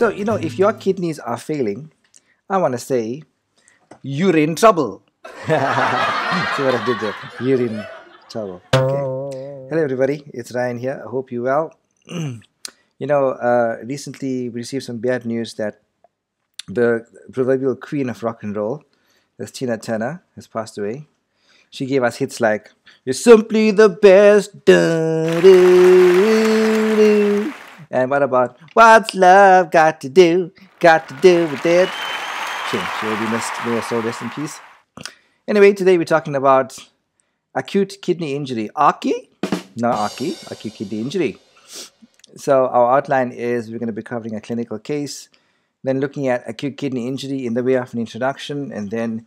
So, you know, if your kidneys are failing, I want to say you're in trouble. See what I did there? You're in trouble. Okay. Hello, everybody. It's Ryan here. I hope you're well. you know, uh, recently we received some bad news that the proverbial queen of rock and roll, that's Tina Turner, has passed away. She gave us hits like, You're simply the best. And what about, What's love got to do? Got to do with it? She will be missed. May her soul rest in peace. Anyway, today we're talking about acute kidney injury. Aki? No, Aki. Acute kidney injury. So our outline is we're going to be covering a clinical case, then looking at acute kidney injury in the way of an introduction, and then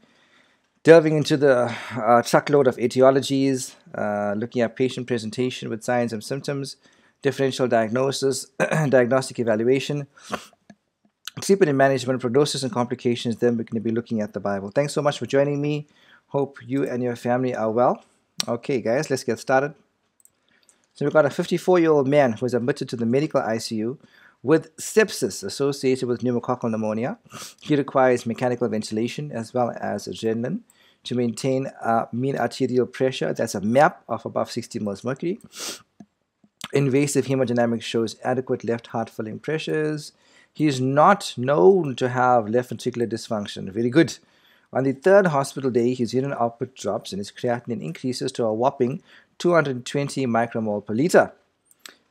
delving into the uh, truckload of etiologies, uh, looking at patient presentation with signs and symptoms, differential diagnosis, diagnostic evaluation, treatment management, prognosis and complications. Then we're going to be looking at the Bible. Thanks so much for joining me. Hope you and your family are well. Okay, guys, let's get started. So we've got a 54 year old man who was admitted to the medical ICU with sepsis associated with pneumococcal pneumonia. He requires mechanical ventilation as well as adrenaline to maintain a mean arterial pressure. That's a map of above 60 moles mercury. Invasive hemodynamics shows adequate left heart filling pressures. He is not known to have left ventricular dysfunction. Very good. On the third hospital day, his urine output drops and his creatinine increases to a whopping 220 micromole per liter.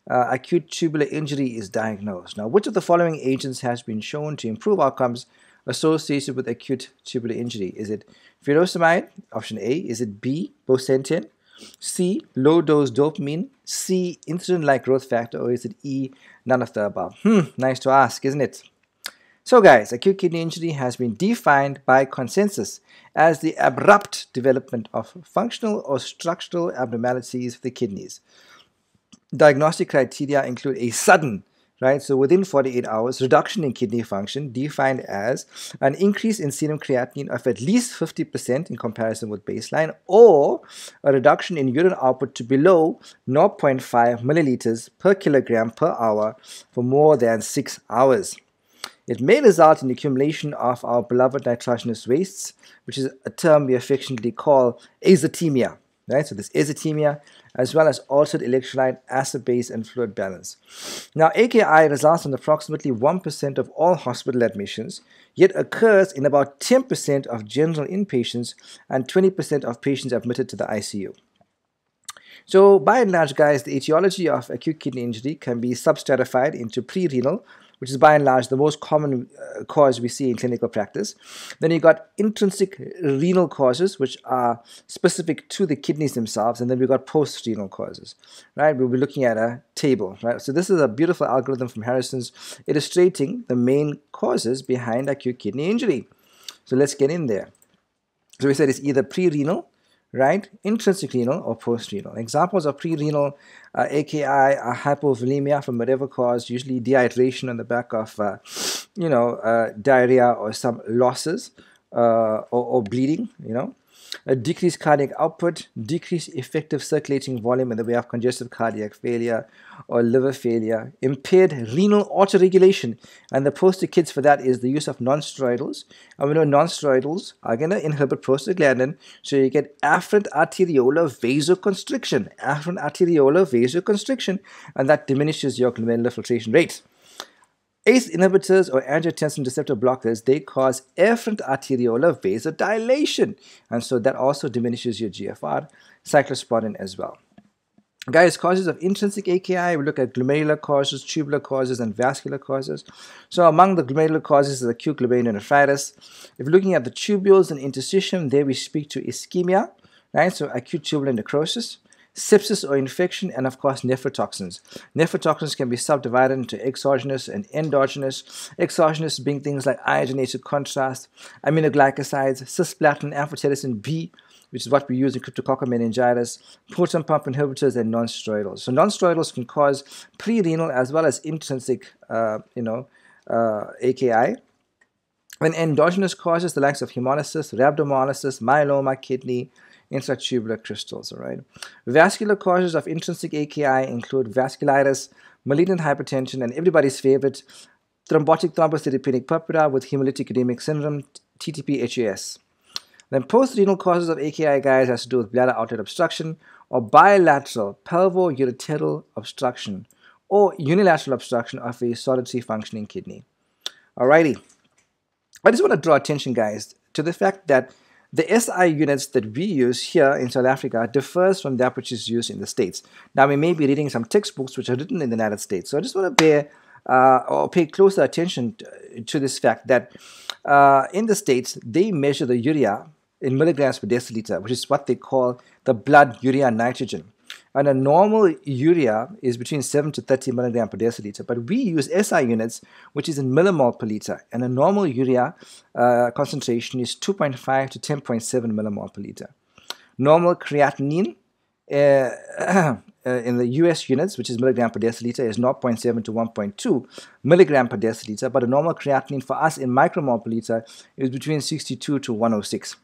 Uh, acute tubular injury is diagnosed. Now, which of the following agents has been shown to improve outcomes associated with acute tubular injury? Is it furosemide, option A? Is it B, bosentan? C, low dose dopamine? C, insulin like growth factor? Or is it E, none of the above? Hmm, nice to ask, isn't it? So, guys, acute kidney injury has been defined by consensus as the abrupt development of functional or structural abnormalities of the kidneys. Diagnostic criteria include a sudden right? So within 48 hours, reduction in kidney function defined as an increase in serum creatinine of at least 50% in comparison with baseline or a reduction in urine output to below 0.5 milliliters per kilogram per hour for more than 6 hours. It may result in accumulation of our beloved nitrogenous wastes, which is a term we affectionately call azotemia. Right? So this azotemia as well as altered electrolyte, acid base, and fluid balance. Now, AKI results in approximately 1% of all hospital admissions, yet occurs in about 10% of general inpatients and 20% of patients admitted to the ICU. So, by and large, guys, the etiology of acute kidney injury can be substratified into pre-renal, which is by and large the most common uh, cause we see in clinical practice. Then you've got intrinsic renal causes, which are specific to the kidneys themselves, and then we've got post-renal causes, right? We'll be looking at a table, right? So this is a beautiful algorithm from Harrison's illustrating the main causes behind acute kidney injury. So let's get in there. So we said it's either pre-renal, right? Intrinsic renal or post-renal. Examples of pre-renal uh, AKI are hypovolemia from whatever cause, usually dehydration on the back of, uh, you know, uh, diarrhea or some losses uh, or, or bleeding, you know a decreased cardiac output, decreased effective circulating volume in the way of congestive cardiac failure or liver failure, impaired renal autoregulation, and the poster kids for that is the use of nonsteroidals. And we know nonsteroidals are going to inhibit prostaglandin, so you get afferent arteriolar vasoconstriction, afferent arteriolar vasoconstriction, and that diminishes your glomerular filtration rate. ACE inhibitors or angiotensin receptor blockers, they cause efferent arteriolar vasodilation. And so that also diminishes your GFR, cyclosporin as well. Guys, causes of intrinsic AKI, we look at glomerular causes, tubular causes, and vascular causes. So among the glomerular causes is acute glomerulonephritis. If looking at the tubules and interstitium, there we speak to ischemia, right? So acute tubular necrosis sepsis or infection, and of course nephrotoxins. Nephrotoxins can be subdivided into exogenous and endogenous. Exogenous being things like iodinated contrast, aminoglycosides, cisplatin, amphotericin B, which is what we use in cryptococcal meningitis, proton pump inhibitors, and nonsteroidals. So nonsteroidals can cause pre-renal as well as intrinsic, uh, you know, uh, AKI. When endogenous causes, the likes of hemolysis, rhabdomyolysis, myeloma, kidney, intratubular crystals. All right. Vascular causes of intrinsic AKI include vasculitis, malignant hypertension, and everybody's favorite thrombotic thrombocytopenic purpura with hemolytic uremic syndrome, TTP-HUS. Then post-renal causes of AKI, guys, has to do with bladder outlet obstruction or bilateral pelvo-ureteral obstruction or unilateral obstruction of a solitary functioning kidney. Alrighty. I just want to draw attention, guys, to the fact that the SI units that we use here in South Africa differs from that which is used in the States. Now, we may be reading some textbooks which are written in the United States. So I just want to bear uh, or pay closer attention to, to this fact that uh, in the States, they measure the urea in milligrams per deciliter, which is what they call the blood urea nitrogen. And a normal urea is between 7 to 30 milligram per deciliter, but we use SI units, which is in millimol per liter. And a normal urea uh, concentration is 2.5 to 10.7 millimol per liter. Normal creatinine uh, uh, in the US units, which is milligram per deciliter, is 0.7 to 1.2 milligram per deciliter, but a normal creatinine for us in micromol per liter is between 62 to 106.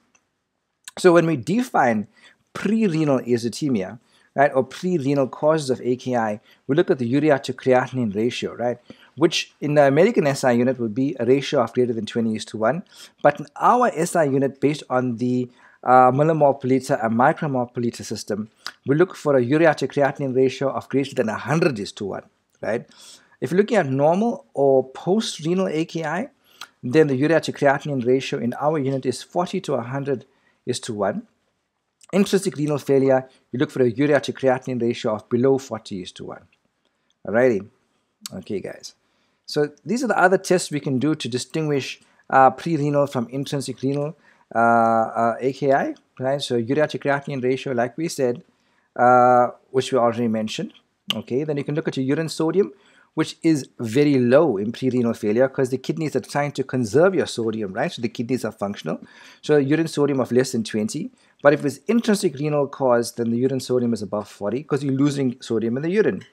So when we define pre-renal azotemia, right, or pre-renal causes of AKI, we look at the urea to creatinine ratio, right, which in the American SI unit would be a ratio of greater than 20 is to 1. But in our SI unit, based on the uh, millimole per liter and micromole per liter system, we look for a urea to creatinine ratio of greater than 100 is to 1, right? If you're looking at normal or post-renal AKI, then the urea to creatinine ratio in our unit is 40 to 100 is to 1. Intrinsic renal failure, you look for a urea to creatinine ratio of below 40 is to 1. Alrighty. Okay, guys. So these are the other tests we can do to distinguish uh, pre-renal from intrinsic renal uh, uh, AKI, right? So urea to creatinine ratio, like we said, uh, which we already mentioned. Okay, then you can look at your urine sodium, which is very low in pre-renal failure because the kidneys are trying to conserve your sodium, right? So the kidneys are functional. So urine sodium of less than 20. But if it's intrinsic renal cause, then the urine sodium is above 40 because you're losing sodium in the urine.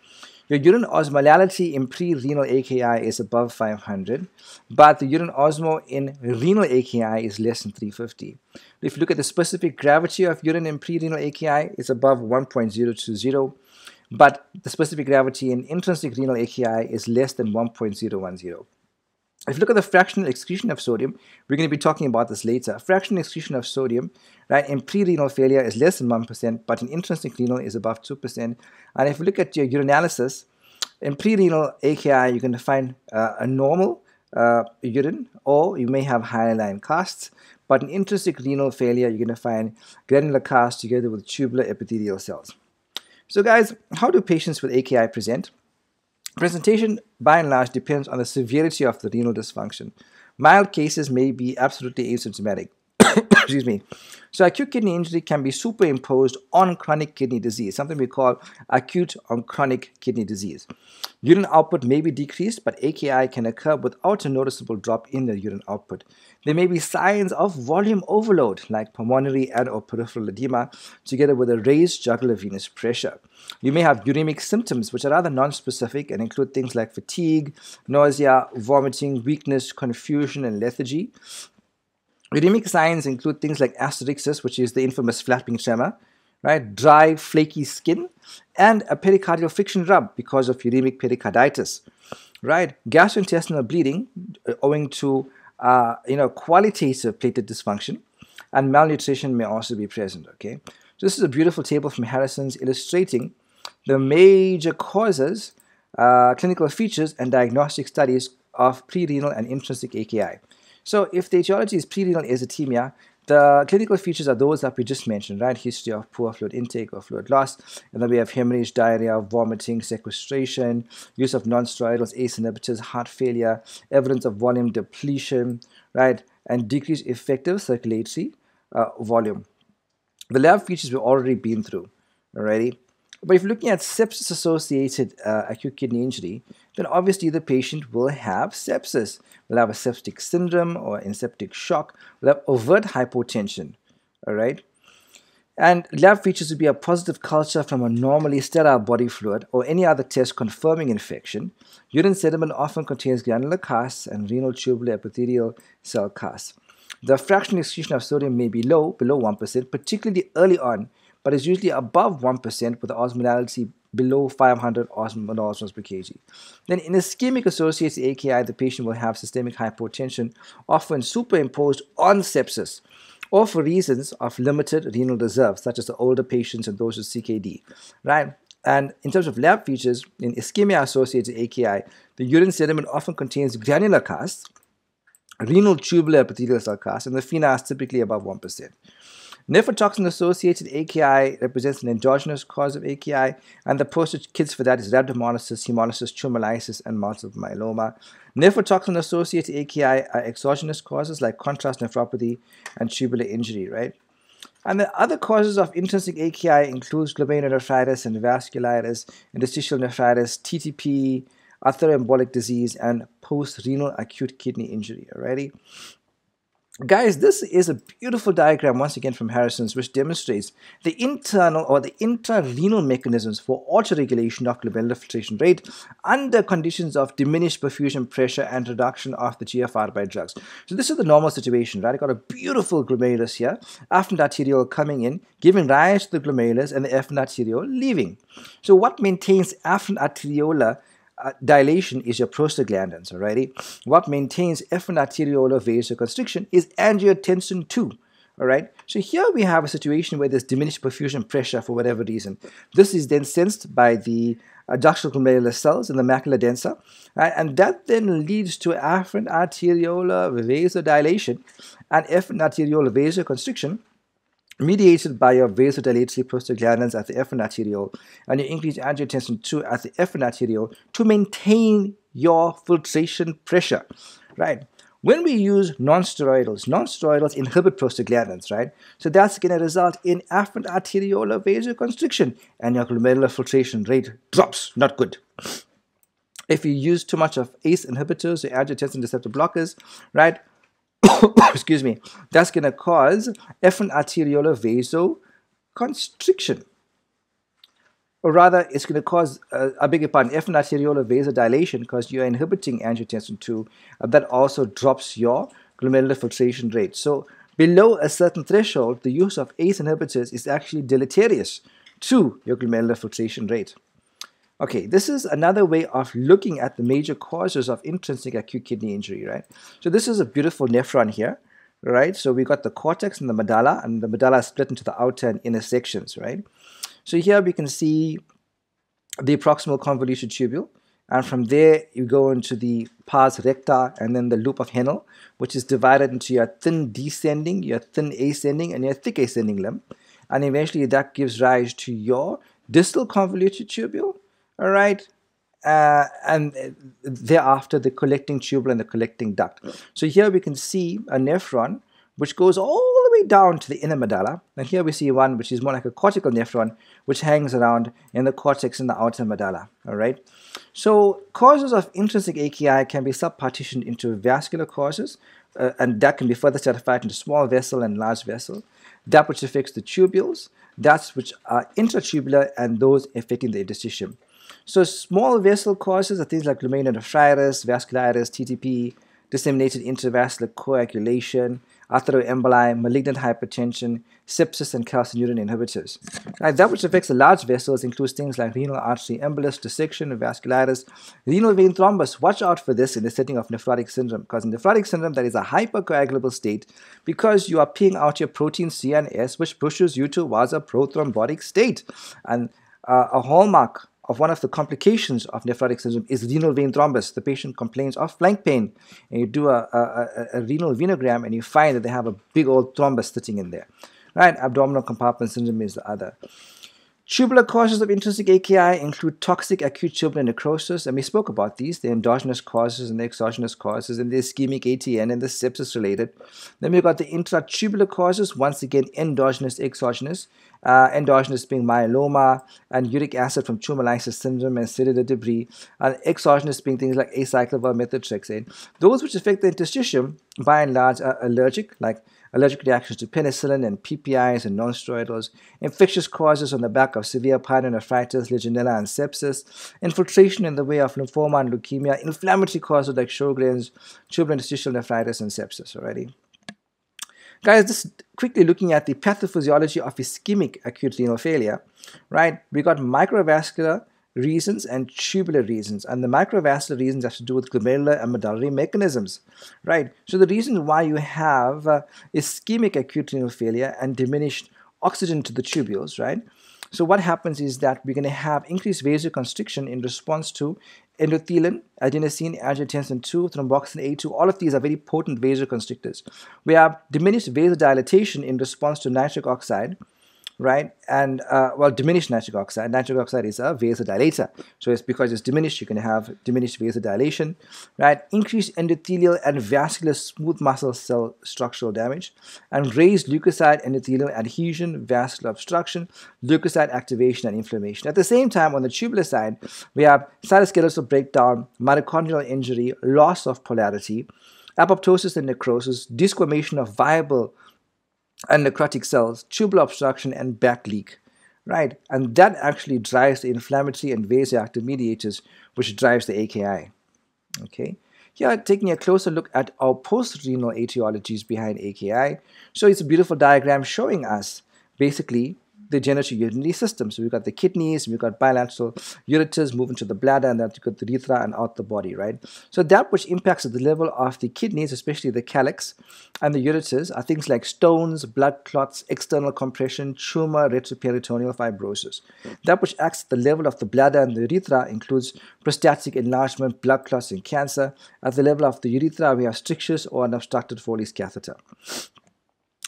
Your urine osmolality in pre-renal AKI is above 500, but the urine osmo in renal AKI is less than 350. If you look at the specific gravity of urine in pre-renal AKI, it's above 1.020, but the specific gravity in intrinsic renal AKI is less than 1.010. If you look at the fractional excretion of sodium, we're going to be talking about this later. Fractional excretion of sodium, right, in pre-renal failure is less than 1%, but in intrinsic renal is above 2%. And if you look at your urinalysis, in pre-renal AKI, you're going to find uh, a normal uh, urine, or you may have hyaline casts. But in intrinsic renal failure, you're going to find granular casts together with tubular epithelial cells. So guys, how do patients with AKI present? Presentation, by and large, depends on the severity of the renal dysfunction. Mild cases may be absolutely asymptomatic. Excuse me. So acute kidney injury can be superimposed on chronic kidney disease, something we call acute on chronic kidney disease. Urine output may be decreased, but AKI can occur without a noticeable drop in the urine output. There may be signs of volume overload, like pulmonary and or peripheral edema, together with a raised jugular venous pressure. You may have uremic symptoms, which are rather non-specific and include things like fatigue, nausea, vomiting, weakness, confusion, and lethargy. Uremic signs include things like asterixis, which is the infamous flapping tremor, right? Dry, flaky skin, and a pericardial friction rub because of uremic pericarditis, right? Gastrointestinal bleeding uh, owing to uh, you know, qualitative platelet dysfunction, and malnutrition may also be present, okay? So this is a beautiful table from Harrison's illustrating the major causes, uh, clinical features, and diagnostic studies of pre-renal and intrinsic AKI. So if the etiology is pre-renal azotemia, the clinical features are those that we just mentioned, right? History of poor fluid intake or fluid loss. And then we have hemorrhage, diarrhea, vomiting, sequestration, use of non-steroidals, ACE inhibitors, heart failure, evidence of volume depletion, right? And decreased effective circulatory uh, volume. The lab features we've already been through already. But if you're looking at sepsis-associated uh, acute kidney injury, then obviously the patient will have sepsis, will have a septic syndrome or septic shock, will have overt hypotension, all right? And lab features would be a positive culture from a normally sterile body fluid or any other test confirming infection. Urine sediment often contains granular casts and renal tubular epithelial cell casts. The fractional excretion of sodium may be low, below 1%, particularly early on, but is usually above 1% with osmolality below 500 osmolarms per kg. Then in ischemic associated AKI, the patient will have systemic hypotension, often superimposed on sepsis, or for reasons of limited renal reserve, such as the older patients and those with CKD, right? And in terms of lab features, in ischemia-associated AKI, the urine sediment often contains granular casts, renal tubular epithelial cell cast, and the FeNA is typically above 1%. Nephrotoxin-associated AKI represents an endogenous cause of AKI, and the poster kids for that is rhabdomyolysis, hemolysis, tumor and multiple myeloma. Nephrotoxin-associated AKI are exogenous causes like contrast nephropathy and tubular injury, right? And the other causes of intrinsic AKI includes glomerulonephritis and vasculitis, interstitial nephritis, TTP, atherosclerotic disease, and post-renal acute kidney injury. Alrighty. Guys, this is a beautiful diagram once again from Harrison's which demonstrates the internal or the intrarenal mechanisms for autoregulation of glomerular filtration rate under conditions of diminished perfusion pressure and reduction of the GFR by drugs. So this is the normal situation, right? I got a beautiful glomerulus here, afferent arteriole coming in, giving rise to the glomerulus and the efferent arteriole leaving. So what maintains afferent arteriolar uh, dilation is your prostaglandins, alrighty? What maintains efferent arteriolar vasoconstriction is angiotensin 2, alright? So here we have a situation where there's diminished perfusion pressure for whatever reason. This is then sensed by the uh, glomerular cells in the macula densa, right? and that then leads to afferent arteriolar vasodilation and efferent arteriolar vasoconstriction, mediated by your vasodilatory prostaglandins at the efferent arteriole and you increase angiotensin 2 at the efferent arteriole to maintain your filtration pressure, right? When we use nonsteroidals, nonsteroidals inhibit prostaglandins, right? So that's going to result in afferent arteriolar vasoconstriction and your glomerular filtration rate drops, not good. If you use too much of ACE inhibitors or angiotensin receptor blockers, right, excuse me, that's going to cause efferent arteriolar vasoconstriction. Or rather, it's going to cause, uh, a bigger pardon, efferent arteriolar vasodilation because you're inhibiting angiotensin 2. Uh, that also drops your glomerular filtration rate. So below a certain threshold, the use of ACE inhibitors is actually deleterious to your glomerular filtration rate. Okay, this is another way of looking at the major causes of intrinsic acute kidney injury, right? So this is a beautiful nephron here, right? So we got the cortex and the medulla, and the medulla is split into the outer and inner sections, right? So here we can see the proximal convoluted tubule, and from there you go into the pars recta and then the loop of Henle, which is divided into your thin descending, your thin ascending, and your thick ascending limb. And eventually that gives rise to your distal convoluted tubule, all right. Uh, and thereafter the collecting tubule and the collecting duct. So here we can see a nephron which goes all the way down to the inner medulla. And here we see one which is more like a cortical nephron which hangs around in the cortex in the outer medulla. All right. So causes of intrinsic AKI can be subpartitioned into vascular causes uh, and that can be further stratified into small vessel and large vessel. That which affects the tubules that's which are intratubular and those affecting the interstitium so small vessel causes are things like glomerulonephritis, vasculitis, TTP, disseminated intravascular coagulation, atheroemboli, malignant hypertension, sepsis, and calcineurin inhibitors. Now, that which affects the large vessels includes things like renal artery embolus, dissection, vasculitis, renal vein thrombus. Watch out for this in the setting of nephrotic syndrome, because in nephrotic syndrome, that is a hypercoagulable state because you are peeing out your protein C and S, which pushes you towards a prothrombotic state. And uh, a hallmark of one of the complications of nephrotic syndrome is renal vein thrombus. The patient complains of flank pain, and you do a, a, a, renal venogram, and you find that they have a big old thrombus sitting in there. Right? Abdominal compartment syndrome is the other. Tubular causes of intrinsic AKI include toxic acute tubular necrosis, and we spoke about these, the endogenous causes and the exogenous causes, and the ischemic ATN and the sepsis related. Then we've got the intratubular causes, once again endogenous, exogenous, uh, endogenous being myeloma and uric acid from tumor lysis syndrome and cellular debris, and exogenous being things like acyclovir methotrexate. Those which affect the interstitium, by and large, are allergic, like allergic reactions to penicillin and PPIs and nonsteroidals, infectious causes on the back of severe pyelonephritis, legionella, and sepsis, infiltration in the way of lymphoma and leukemia, inflammatory causes like Sjogren's, tubular interstitial nephritis, and sepsis already. Guys, just quickly looking at the pathophysiology of ischemic acute renal failure, right? We got microvascular reasons and tubular reasons. And the microvascular reasons have to do with glomerular and medullary mechanisms, right? So the reason why you have uh, ischemic acute renal failure and diminished oxygen to the tubules, right? So what happens is that we're going to have increased vasoconstriction in response to endothelin, adenosine, angiotensin 2, thromboxane A2. All of these are very potent vasoconstrictors. We have diminished vasodilatation in response to nitric oxide, right? And uh, well, diminished nitric oxide. Nitric oxide is a vasodilator. So it's because it's diminished, you can have diminished vasodilation, right? Increased endothelial and vascular smooth muscle cell structural damage, and raised leukocyte endothelial adhesion, vascular obstruction, leukocyte activation, and inflammation. At the same time, on the tubular side, we have cytoskeletal breakdown, mitochondrial injury, loss of polarity, apoptosis and necrosis, desquamation of viable and necrotic cells, tubular obstruction, and back leak, right? And that actually drives the inflammatory and vasoactive mediators, which drives the AKI, okay? Here, taking a closer look at our post-renal etiologies behind AKI. So it's a beautiful diagram showing us basically the genitourinary system. So we've got the kidneys, we've got bilateral ureters moving to the bladder, and then you've got the urethra and out the body, right? So that which impacts at the level of the kidneys, especially the calyx and the ureters, are things like stones, blood clots, external compression, tumor, retroperitoneal fibrosis. That which acts at the level of the bladder and the urethra includes prostatic enlargement, blood clots, and cancer. At the level of the urethra, we have strictures or an obstructed Foley's catheter.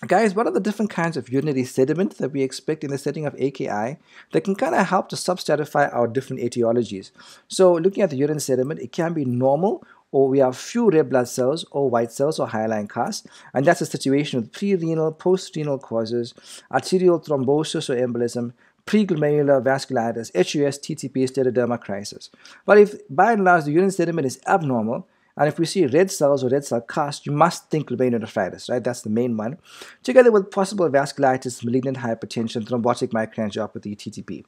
Guys, what are the different kinds of urinary sediment that we expect in the setting of AKI that can kind of help to substratify our different etiologies? So looking at the urine sediment, it can be normal or we have few red blood cells or white cells or hyaline cast, and that's a situation with pre-renal, post-renal causes, arterial thrombosis or embolism, preglomerular vasculitis, HUS, TTP, scleroderma crisis. But if by and large the urine sediment is abnormal, and if we see red cells or red cell cast, you must think glomerulonephritis, right? That's the main one. Together with possible vasculitis, malignant hypertension, thrombotic microangiopathy, TTP.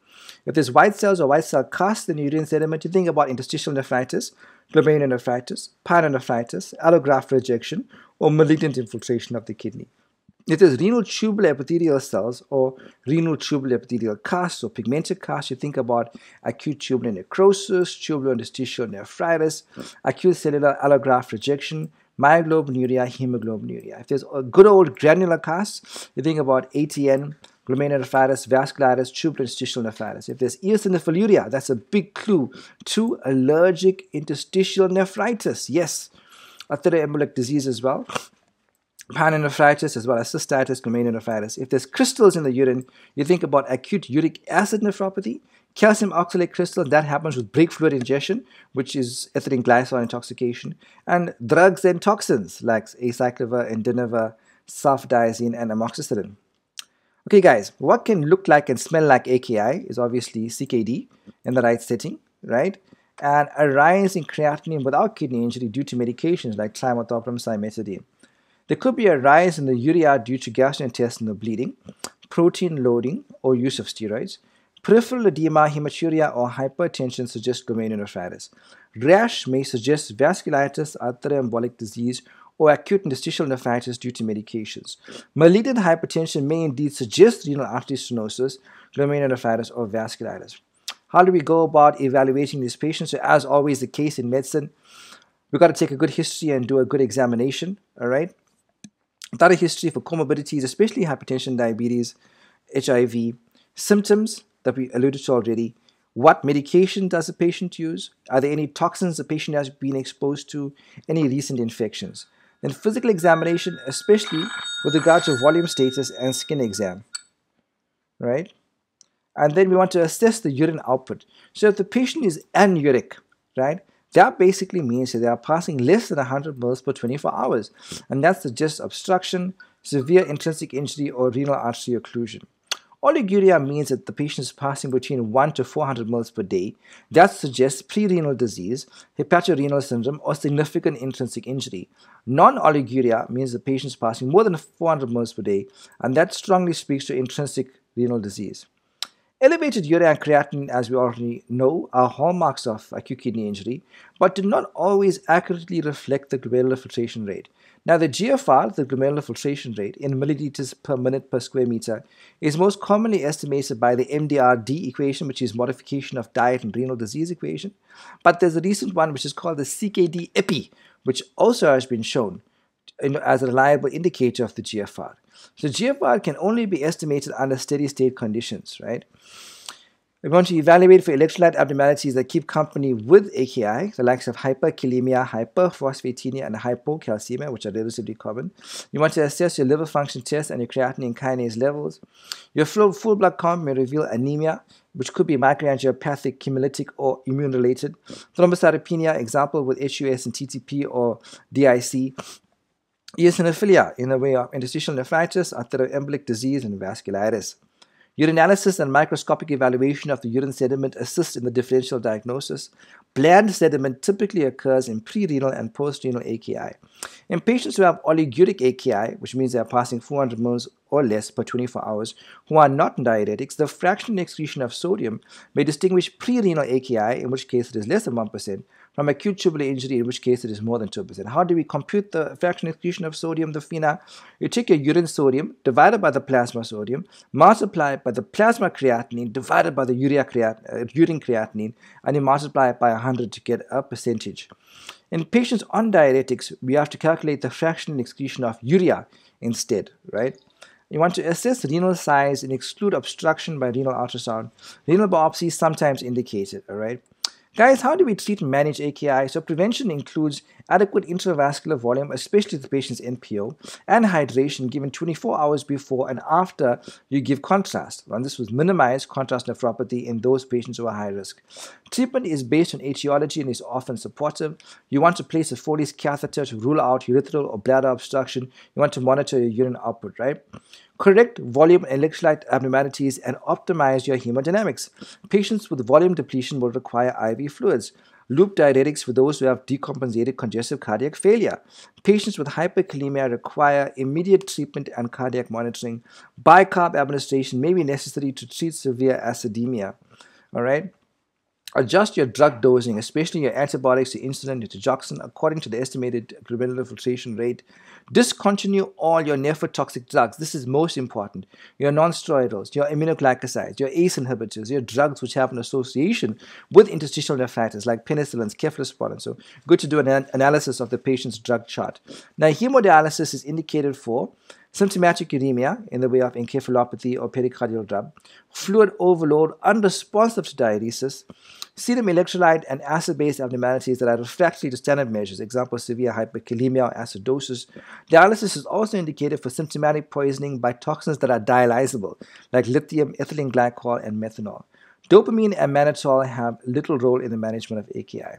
If there's white cells or white cell cast in urine sediment, you think about interstitial nephritis, glomerulonephritis, pyelonephritis, allograft rejection, or malignant infiltration of the kidney. It is renal tubular epithelial cells or renal tubular epithelial casts or pigmented casts. You think about acute tubular necrosis, tubular interstitial nephritis, acute cellular allograft rejection, myoglobinuria, hemoglobinuria. If there's a good old granular cast, you think about ATN, glomerulonephritis, vasculitis, tubular interstitial nephritis. If there's eosinophiluria, that's a big clue to allergic interstitial nephritis. Yes, atheroembolic disease as well pyelonephritis as well as cystitis, glomerulonephritis. If there's crystals in the urine, you think about acute uric acid nephropathy, calcium oxalate crystal, and that happens with brake fluid ingestion, which is ethylene glycol intoxication, and drugs and toxins like acyclovir, indinavir, sulfadiazine, and amoxicillin. Okay guys, what can look like and smell like AKI is obviously CKD in the right setting, right? And a rise in creatinine without kidney injury due to medications like trimethoprim, cimetidine. There could be a rise in the urea due to gastrointestinal bleeding, protein loading, or use of steroids. Peripheral edema, hematuria, or hypertension suggest glomerulonephritis. Rash may suggest vasculitis, atheroembolic disease, or acute interstitial nephritis due to medications. Malignant hypertension may indeed suggest renal artery stenosis, glomerulonephritis, or vasculitis. How do we go about evaluating these patients? So as always the case in medicine, we've got to take a good history and do a good examination, all right? Data history for comorbidities, especially hypertension, diabetes, HIV, symptoms that we alluded to already. What medication does the patient use? Are there any toxins the patient has been exposed to? Any recent infections? Then physical examination, especially with regard to volume status and skin exam, right? And then we want to assess the urine output. So if the patient is anuric, right, that basically means that they are passing less than 100 mils per 24 hours, and that's the just obstruction, severe intrinsic injury, or renal artery occlusion. Oliguria means that the patient is passing between 1 to 400 mils per day. That suggests pre-renal disease, hepatorenal syndrome, or significant intrinsic injury. Non-oliguria means the patient is passing more than 400 mils per day, and that strongly speaks to intrinsic renal disease. Elevated urea and creatinine, as we already know, are hallmarks of acute kidney injury, but do not always accurately reflect the glomerular filtration rate. Now, the GFR, the glomerular filtration rate, in milliliters per minute per square meter, is most commonly estimated by the MDRD equation, which is modification of diet and renal disease equation. But there's a recent one which is called the CKD EPI, which also has been shown as a reliable indicator of the GFR. So GFR can only be estimated under steady state conditions, right? We want to evaluate for electrolyte abnormalities that keep company with AKI, the likes of hyperkalemia, hyperphosphatemia, and hypocalcemia, which are relatively common. You want to assess your liver function test and your creatinine kinase levels. Your full blood count may reveal anemia, which could be microangiopathic, hemolytic, or immune-related. Thrombocytopenia, example with HUS and TTP or DIC. Eosinophilia in the way of interstitial nephritis, atheroembolic disease, and vasculitis. Urinalysis and microscopic evaluation of the urine sediment assist in the differential diagnosis. Bland sediment typically occurs in pre-renal and post-renal AKI. In patients who have oliguric AKI, which means they are passing 400 moles or less per 24 hours, who are not in diuretics, the fractional excretion of sodium may distinguish pre-renal AKI, in which case it is less than 1%, from acute tubular injury, in which case it is more than 2%. How do we compute the fractional excretion of sodium, the FENA? You take your urine sodium divided by the plasma sodium, multiply by the plasma creatinine divided by the urea creat- uh, urine creatinine, and you multiply it by 100 to get a percentage. In patients on diuretics, we have to calculate the fractional excretion of urea instead, right? You want to assess renal size and exclude obstruction by renal ultrasound. Renal biopsy is sometimes indicated, all right? Guys, how do we treat and manage AKI? So prevention includes adequate intravascular volume, especially the patient's NPO, and hydration given 24 hours before and after you give contrast. And this will minimize contrast nephropathy in those patients who are high risk. Treatment is based on etiology and is often supportive. You want to place a Foley's catheter to rule out urethral or bladder obstruction. You want to monitor your urine output, right? Correct volume and electrolyte abnormalities and optimize your hemodynamics. Patients with volume depletion will require IV fluids. Loop diuretics for those who have decompensated congestive cardiac failure. Patients with hyperkalemia require immediate treatment and cardiac monitoring. Bicarb administration may be necessary to treat severe acidemia. All right. Adjust your drug dosing, especially your antibiotics to insulin and digoxin, according to the estimated glomerular filtration rate. Discontinue all your nephrotoxic drugs. This is most important. Your non-steroidals, your aminoglycosides, your ACE inhibitors, your drugs which have an association with interstitial nephritis, like penicillins, cephalosporin. So good to do an analysis of the patient's drug chart. Now, hemodialysis is indicated for symptomatic uremia in the way of encephalopathy or pericardial rub, fluid overload unresponsive to diuresis, serum electrolyte and acid-base abnormalities that are refractory to standard measures, example severe hyperkalemia or acidosis. Dialysis is also indicated for symptomatic poisoning by toxins that are dialyzable, like lithium, ethylene glycol, and methanol. Dopamine and mannitol have little role in the management of AKI.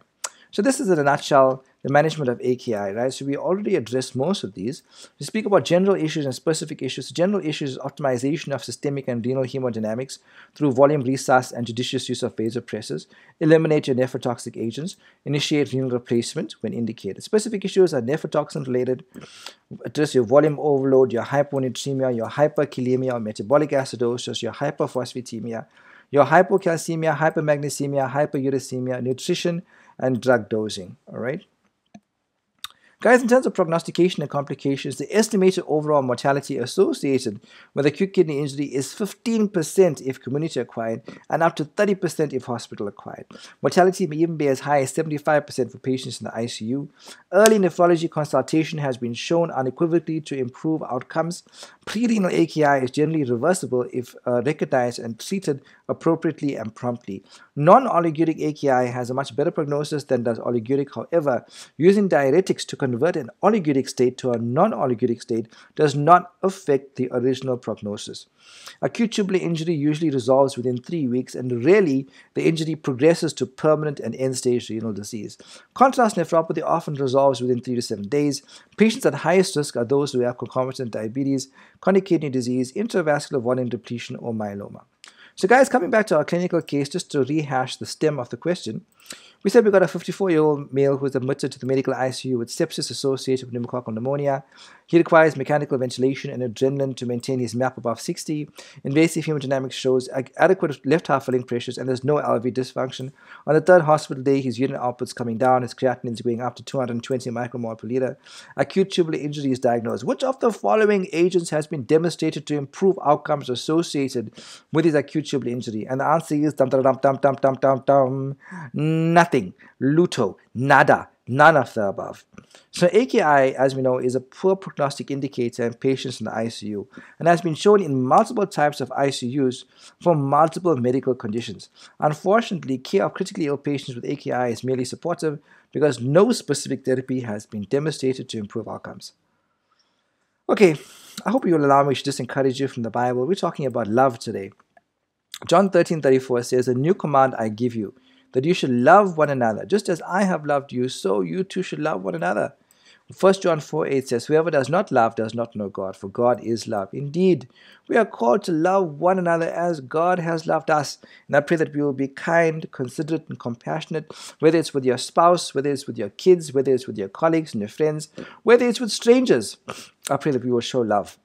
So this is in a nutshell the management of AKI, right? So we already addressed most of these. We speak about general issues and specific issues. General issues is optimization of systemic and renal hemodynamics through volume resus and judicious use of vasopressors. Eliminate your nephrotoxic agents. Initiate renal replacement when indicated. Specific issues are nephrotoxin related. Address your volume overload, your hyponatremia, your hyperkalemia or metabolic acidosis, your hyperphosphatemia, your hypocalcemia, hypermagnesemia, hyperuricemia, nutrition, and drug dosing. All right. Guys, in terms of prognostication and complications, the estimated overall mortality associated with acute kidney injury is 15% if community acquired and up to 30% if hospital acquired. Mortality may even be as high as 75% for patients in the ICU. Early nephrology consultation has been shown unequivocally to improve outcomes. Pre-renal AKI is generally reversible if uh, recognized and treated appropriately and promptly. Non-oliguric AKI has a much better prognosis than does oliguric. However, using diuretics to convert an oliguric state to a non-oliguric state does not affect the original prognosis. Acute tubular injury usually resolves within three weeks, and rarely the injury progresses to permanent and end-stage renal disease. Contrast nephropathy often resolves within three to seven days. Patients at highest risk are those who have concomitant diabetes, chronic kidney disease, intravascular volume depletion, or myeloma. So guys, coming back to our clinical case, just to rehash the stem of the question, We said we got a 54 year old male who is admitted to the medical ICU with sepsis associated with pneumococcal pneumonia. He requires mechanical ventilation and adrenaline to maintain his MAP above 60. Invasive hemodynamics shows adequate left half-filling pressures and there's no LV dysfunction. On the third hospital day, his urine output's coming down, his creatinine is going up to 220 micromol per liter. Acute tubular injury is diagnosed. Which of the following agents has been demonstrated to improve outcomes associated with his acute tubular injury? And the answer is dum dum dum dum dum dum dum. Nothing. Luto. Nada none of the above. So AKI, as we know, is a poor prognostic indicator in patients in the ICU and has been shown in multiple types of ICUs for multiple medical conditions. Unfortunately, care of critically ill patients with AKI is merely supportive because no specific therapy has been demonstrated to improve outcomes. Okay, I hope you will allow me to just encourage you from the Bible. We're talking about love today. John 13 34 says, A new command I give you that you should love one another. Just as I have loved you, so you too should love one another. 1 John 4 8 says, Whoever does not love does not know God, for God is love. Indeed, we are called to love one another as God has loved us. And I pray that we will be kind, considerate, and compassionate, whether it's with your spouse, whether it's with your kids, whether it's with your colleagues and your friends, whether it's with strangers. I pray that we will show love.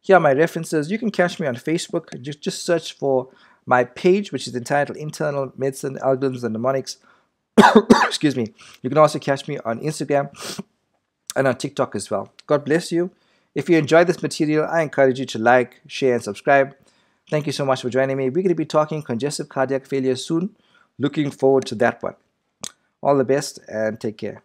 Here are my references. You can catch me on Facebook. Just, just search for my page, which is entitled Internal Medicine, Algorithms, and Mnemonics. Excuse me. You can also catch me on Instagram and on TikTok as well. God bless you. If you enjoyed this material, I encourage you to like, share, and subscribe. Thank you so much for joining me. We're going to be talking congestive cardiac failure soon. Looking forward to that one. All the best and take care.